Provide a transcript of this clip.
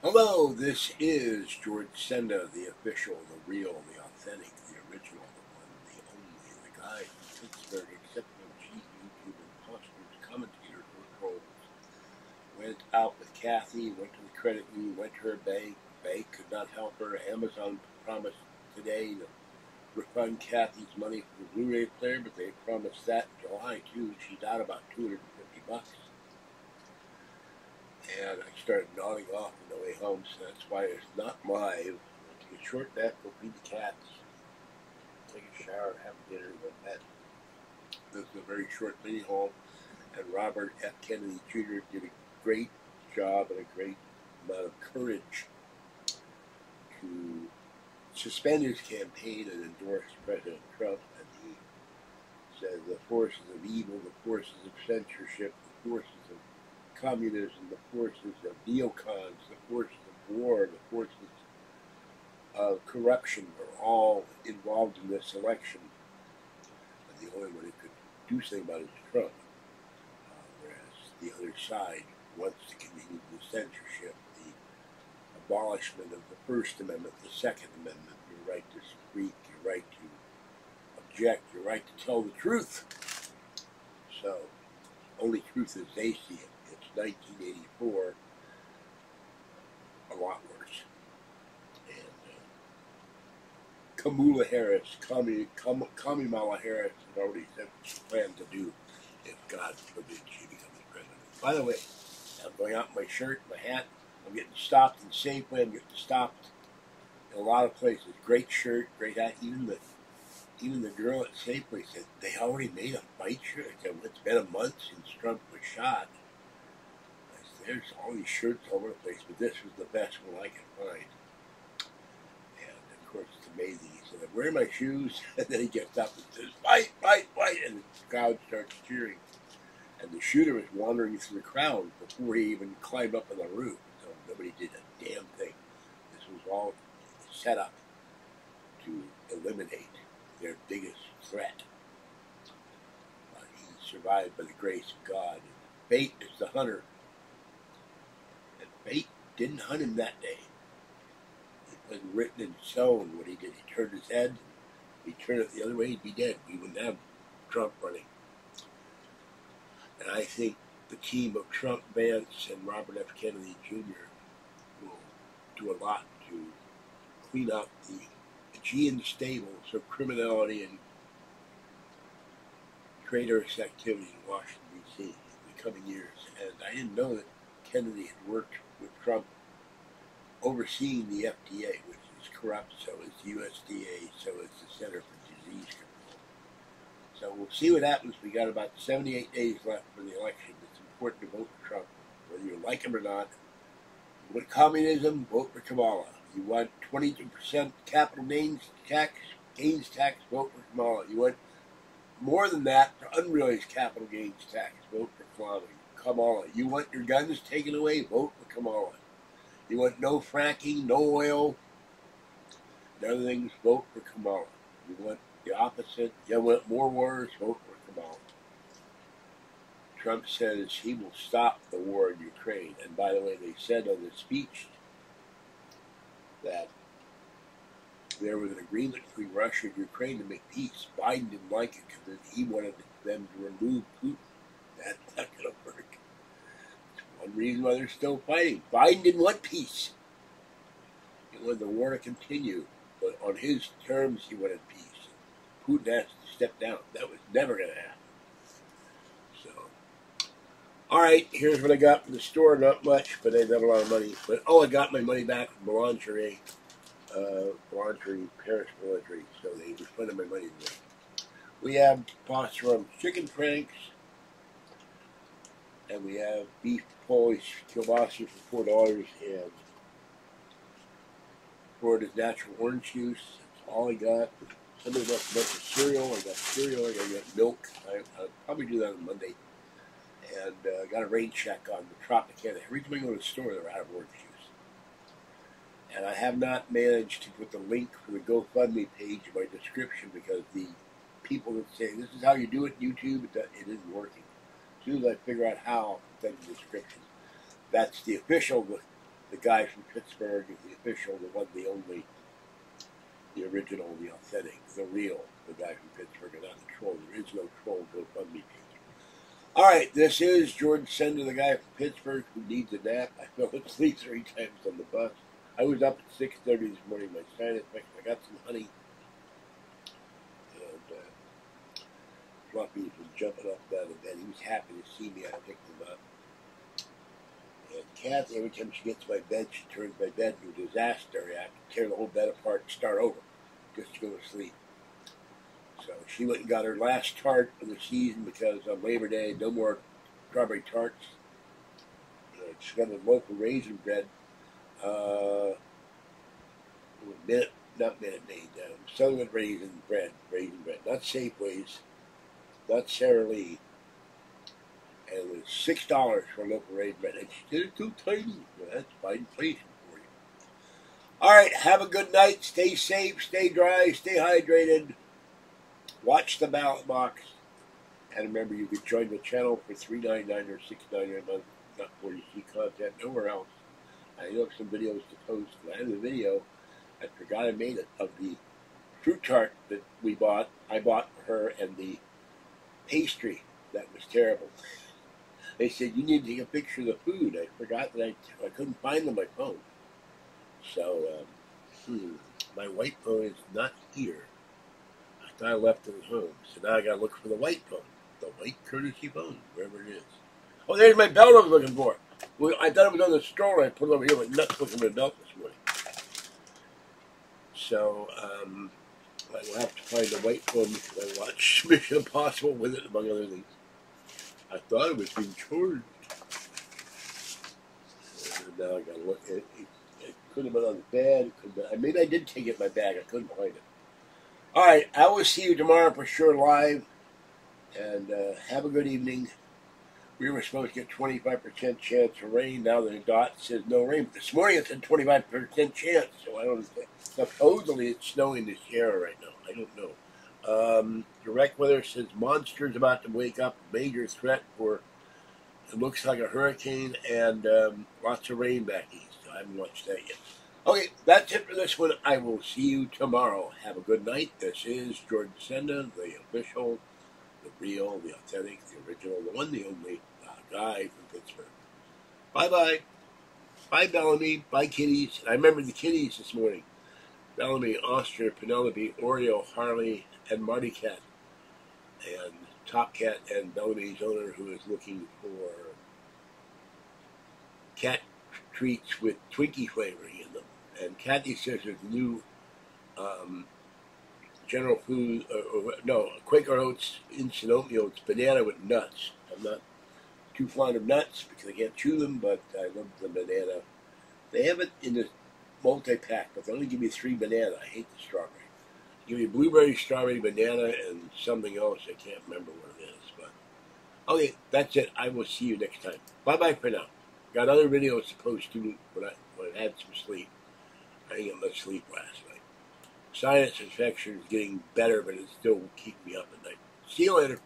Hello, this is George Senda, the official, the real, the authentic, the original, the one, the only, the guy from Pittsburgh, except accepting cheap YouTube imposters, commentators, or trolls. Went out with Kathy, went to the credit union, went to her bank. Bank could not help her. Amazon promised today to refund Kathy's money for the Blu-ray player, but they promised that in July too. She's out about 250 bucks and I started nodding off on the way home, so that's why it's not live. Take a short nap, go feed the cats, take a shower, have dinner, go bed. This is a very short mini haul, and Robert F. Kennedy Jr. did a great job and a great amount of courage to suspend his campaign and endorse President Trump, and he said the forces of evil, the forces of censorship, the forces of communism, the forces of neocons, the forces of war, the forces of corruption are all involved in this election. And the only one who could do something about it is Trump. Uh, whereas the other side wants to continue the censorship, the abolishment of the First Amendment, the Second Amendment, your right to speak, your right to object, your right to tell the truth. So, only truth as they see it. 1984 a lot worse. And uh, Kamala Harris, Kami, Kam, Kamala Harris had already said she planned to do if God forbid she becomes president. By the way, I'm going out in my shirt, my hat. I'm getting stopped in Safeway. I'm getting stopped in a lot of places. Great shirt, great hat. Even the even the girl at Safeway said they already made a fight shirt. I said, well, it's been a month since Trump was shot there's all these shirts all over the place, but this was the best one I could find. And of course, it's amazing. He said, "Where are my shoes?" And then he gets up and says, "Fight, fight, fight!" And the crowd starts cheering. And the shooter was wandering through the crowd before he even climbed up on the roof. So nobody did a damn thing. This was all set up to eliminate their biggest threat. But he survived by the grace of God. Fate is the hunter fate didn't hunt him that day. It wasn't written in stone what he did. He turned his head. He turned it the other way, he'd be dead. We wouldn't have Trump running. And I think the team of Trump, Vance, and Robert F. Kennedy Jr. will do a lot to clean up the Augean stables of criminality and traitorous activity in Washington, D.C. in the coming years. And I didn't know that Kennedy had worked with Trump overseeing the FDA, which is corrupt, so is the USDA, so is the Center for Disease Control. So we'll see what happens. We got about 78 days left for the election. It's important to vote for Trump, whether you like him or not. Want communism, vote for Kamala. You want 22% capital gains tax, gains tax, vote for Kamala. You want more than that for unrealized capital gains tax, vote for Kamala. Kamala. You want your guns taken away? Vote for Kamala. You want no fracking, no oil, other things? Vote for Kamala. You want the opposite? You want more wars? Vote for Kamala. Trump says he will stop the war in Ukraine. And by the way, they said on the speech that there was an agreement between Russia and Ukraine to make peace. Biden didn't like it because he wanted them to remove Putin. That's not going to work. One reason why they're still fighting. Biden didn't want peace. He wanted the war to continue, but on his terms he wanted peace. Putin has to step down. That was never going to happen. So, all right, here's what I got from the store. Not much, but I got a lot of money. But oh, I got my money back from Boulangerie, uh, Boulangerie, Paris Boulangerie. So they refunded my money. We have pasta from Chicken Franks and we have beef Polish kielbasa for four dollars and Florida's natural orange juice. That's all I got. Somebody left a bunch of cereal. I got cereal. I got milk. I, will probably do that on Monday. And uh, got a rain check on the Tropicana. Every time I go to the store, they're out of orange juice. And I have not managed to put the link for the GoFundMe page in my description because the people that say this is how you do it YouTube, it, it isn't working as I figure out how, send the description. That's the official the guy from Pittsburgh is the official, the one, the only, the original, the authentic, the real, the guy from Pittsburgh, and not the troll. There is no troll GoFundMe page. All right, this is George Senda, the guy from Pittsburgh who needs a nap. I fell asleep three times on the bus. I was up at six thirty this morning. My sinus infection. I got some honey, and uh, Fluffy was jumping up of the bed. He was happy to see me. I picked him up. And Kathy, every time she gets to my bed, she turns my bed into a disaster. I have to tear the whole bed apart and start over just to go to sleep. So she went and got her last tart of the season because on Labor Day, no more strawberry tarts. Uh, she got a local raisin bread. Uh, minute, not Minute Maid, um, Southern Raisin Bread, Raisin Bread, not Safeways, not Sara Lee. And it was six dollars for local raisin bread, and she did it. Well, that's by inflation for you. All right, have a good night. Stay safe, stay dry, stay hydrated. Watch the ballot box. And remember, you can join the channel for three ninety nine or six ninety nine a month, not for you see content nowhere else. I have some videos to post. I have a video. I forgot I made it of the fruit tart that we bought. I bought her and the pastry that was terrible. They said you need to take a picture of the food. I forgot that I, I couldn't find it on my phone. So, um, hmm, my white phone is not here. I thought I left it at home. So now I got to look for the white phone, the white courtesy phone, wherever it is. Oh, there's my belt I was looking for. Well, I thought it was on the stroller. I put it over here, but nuts looking for the belt this morning. So, um, I will have to find a white phone because I watched Mission Impossible with it, among other things. I thought it was being charged. And now I gotta look. It, it, it could have been on the bed. Could have been, maybe I did take it in my bag. I couldn't find it. All right, I will see you tomorrow for sure live. And uh, have a good evening. We were supposed to get 25% chance of rain. Now the dot says no rain. But this morning it said 25% chance. So I don't think. Supposedly it's snowing this Sierra right now. I don't know. Um, direct weather says monsters about to wake up. Major threat for it looks like a hurricane and um, lots of rain back east. I haven't watched that yet. Okay, that's it for this one. I will see you tomorrow. Have a good night. This is George Senda, the official, the real, the authentic, the original, the one, the only uh, guy from Pittsburgh. Bye bye. Bye, Bellamy. Bye, kitties. I remember the kitties this morning. Bellamy, Austria, Penelope, Oreo, Harley, and Marty Cat. And Top Cat and Bellamy's owner who is looking for cat treats with Twinkie flavoring in them. And Kathy says there's new um, General Food, uh, no, Quaker Oats instant oatmeal. It's banana with nuts. I'm not too fond of nuts because I can't chew them, but I love the banana. They have it in the multi-pack, but they only give me three banana. I hate the strawberry. Give me blueberry, strawberry, banana, and something else. I can't remember what it is. But okay, that's it. I will see you next time. Bye bye for now. Got other videos to post too when I when I had some sleep. I didn't get much sleep last night. Sinus infection is getting better, but it still will keep me up at night. See you later.